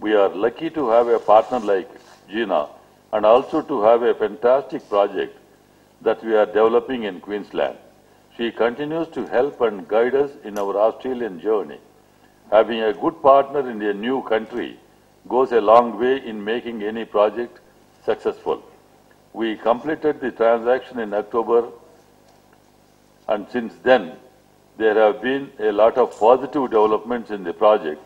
We are lucky to have a partner like Gina and also to have a fantastic project that we are developing in Queensland. She continues to help and guide us in our Australian journey. Having a good partner in a new country goes a long way in making any project successful. We completed the transaction in October and since then there have been a lot of positive developments in the project